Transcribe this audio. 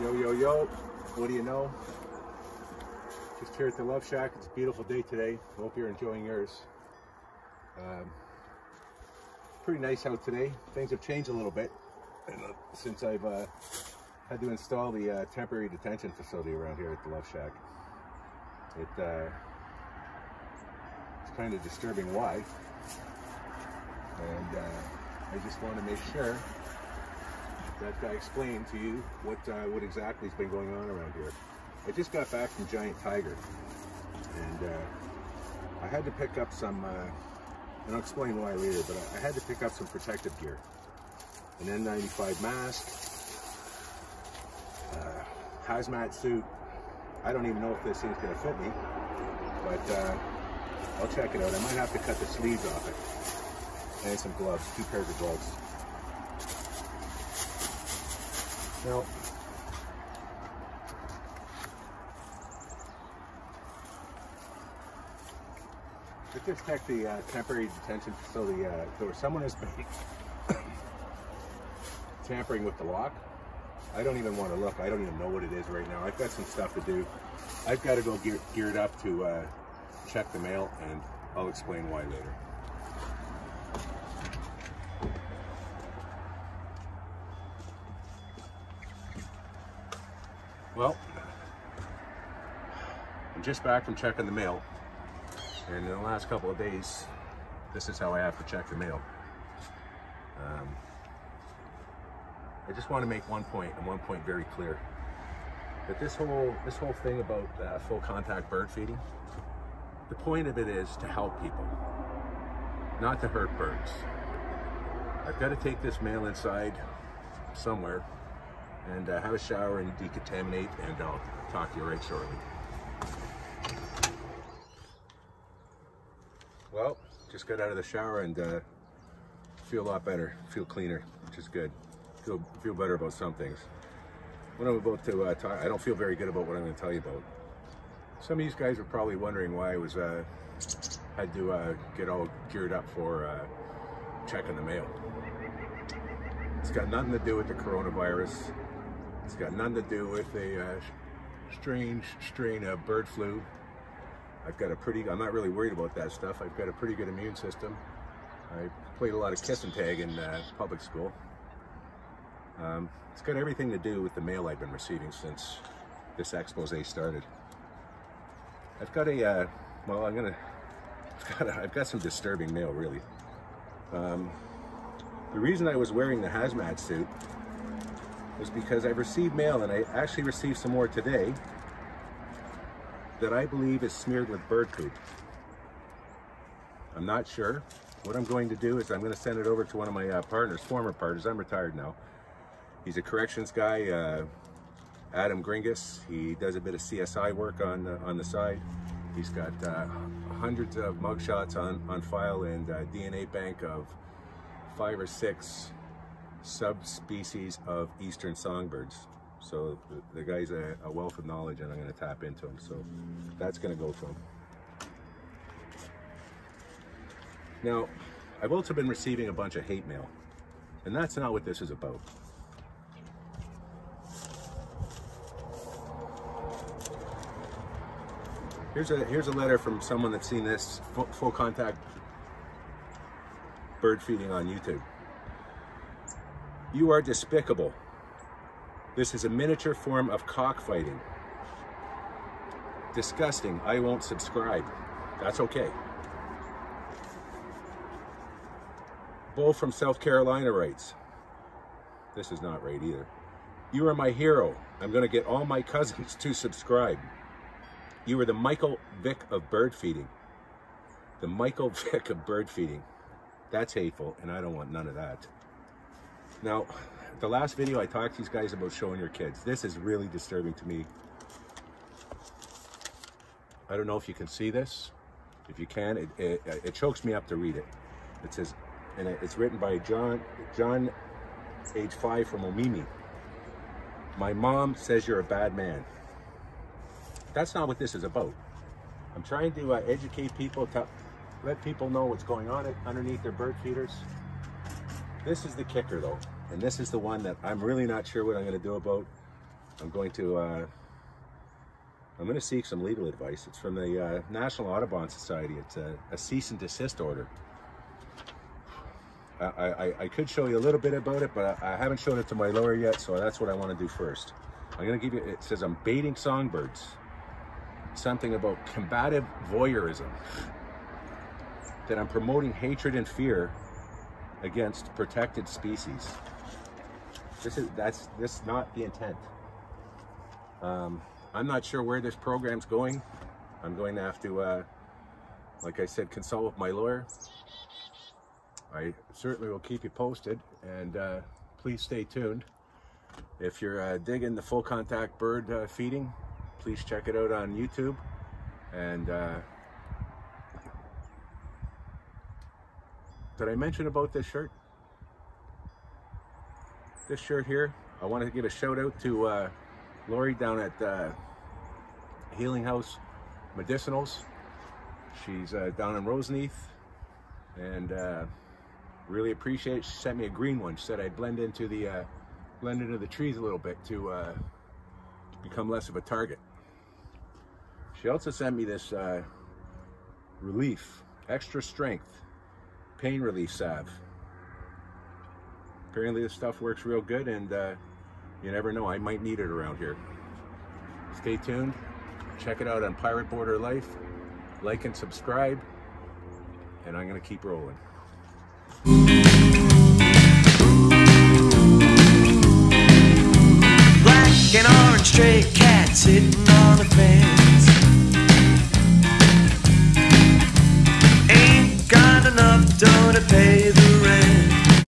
Yo, yo, yo, what do you know? Just here at the Love Shack. It's a beautiful day today. Hope you're enjoying yours. Um, pretty nice out today. Things have changed a little bit since I've uh, had to install the uh, temporary detention facility around here at the Love Shack. It, uh, it's kind of disturbing why. And uh, I just want to make sure that I explain to you what uh, what exactly has been going on around here. I just got back from Giant Tiger, and uh, I had to pick up some, uh, and I'll explain why later, but I, I had to pick up some protective gear. An N95 mask, uh, hazmat suit. I don't even know if this thing's gonna fit me, but uh, I'll check it out. I might have to cut the sleeves off it. And some gloves, two pairs of gloves. Now, I just checked the uh, temporary detention facility uh, door. Someone has been tampering with the lock. I don't even want to look. I don't even know what it is right now. I've got some stuff to do. I've got to go gear, geared up to uh, check the mail, and I'll explain why later. Well, I'm just back from checking the mail. And in the last couple of days, this is how I have to check the mail. Um, I just want to make one point and one point very clear. That this whole this whole thing about uh, full contact bird feeding, the point of it is to help people, not to hurt birds. I've got to take this mail inside somewhere and uh, have a shower and decontaminate, and I'll talk to you right shortly. Well, just got out of the shower and uh, feel a lot better, feel cleaner, which is good. Feel feel better about some things. What I'm about to uh, talk, I don't feel very good about what I'm going to tell you about. Some of these guys are probably wondering why I was uh, had to uh, get all geared up for uh, checking the mail. It's got nothing to do with the coronavirus. It's got nothing to do with a uh, strange strain of bird flu. I've got a pretty, I'm not really worried about that stuff. I've got a pretty good immune system. I played a lot of kiss and tag in uh, public school. Um, it's got everything to do with the mail I've been receiving since this expose started. I've got a, uh, well, I'm gonna, I've got, a, I've got some disturbing mail, really. Um, the reason I was wearing the hazmat suit was because I've received mail, and I actually received some more today, that I believe is smeared with bird poop. I'm not sure. What I'm going to do is I'm going to send it over to one of my uh, partners, former partners. I'm retired now. He's a corrections guy, uh, Adam Gringus. He does a bit of CSI work on uh, on the side. He's got uh, hundreds of mugshots on, on file and uh, DNA bank of five or six subspecies of eastern songbirds. So the, the guy's a, a, wealth of knowledge and I'm going to tap into him. So that's going to go to him. Now, I've also been receiving a bunch of hate mail. And that's not what this is about. Here's a here's a letter from someone that's seen this full, full contact bird feeding on YouTube. You are despicable. This is a miniature form of cockfighting. Disgusting. I won't subscribe. That's okay. Bull from South Carolina writes, this is not right either. You are my hero. I'm going to get all my cousins to subscribe. You are the Michael Vick of bird feeding. The Michael Vick of bird feeding. That's hateful, and I don't want none of that. Now, the last video I talked to these guys about showing your kids. This is really disturbing to me. I don't know if you can see this. If you can, it, it, it chokes me up to read it. It says, and it's written by John, John, age five from Omemee. My mom says you're a bad man. That's not what this is about. I'm trying to uh, educate people, to let people know what's going on underneath their bird feeders. This is the kicker though, and this is the one that I'm really not sure what I'm going to do about. I'm going to uh, I'm going to seek some legal advice. It's from the uh, National Audubon Society. It's a, a cease and desist order. I, I, I, could show you a little bit about it, but I, I haven't shown it to my lawyer yet, so that's what I want to do first. I'm going to give you, it says I'm baiting songbirds. Something about combative voyeurism. That I'm promoting hatred and fear against protected species. This is, that's, this is not the intent. Um, I'm not sure where this program's going. I'm going to have to, uh, like I said, consult with my lawyer. I certainly will keep you posted and uh, please stay tuned. If you're uh, digging the full contact bird uh, feeding, please check it out on YouTube. And did I mention about this shirt? This shirt here, I want to give a shout out to uh, Lori down at uh, Healing House Medicinals. She's uh, down in Roseneath and uh, really appreciate it. She sent me a green one. She said I'd blend into the uh, blend into the trees a little bit to uh, become less of a target. She also sent me this uh, relief, extra strength, pain relief salve. Apparently this stuff works real good and uh, you never know, I might need it around here. Stay tuned. Check it out on Pirateboarder Life. Like and subscribe. And I'm to keep rolling.